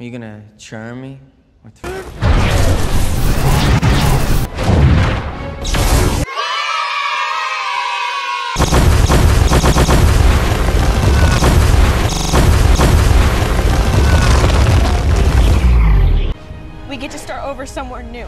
Are you gonna charm me? We get to start over somewhere new.